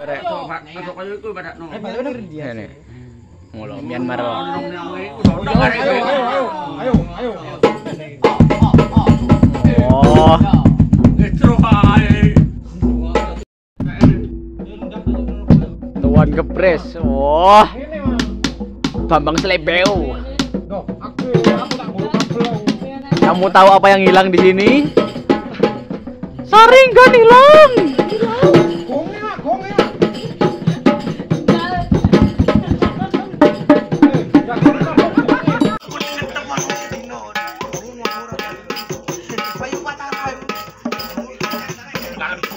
Masuk itu no. Eh, bener dia. Ini. Mulu Myanmar. Ayo, ayo, ayo, ayo, ayo. Oh. Tuan kepres. Wah. Bambang kabel. Kamu tahu apa yang hilang di sini? Saringan hilang.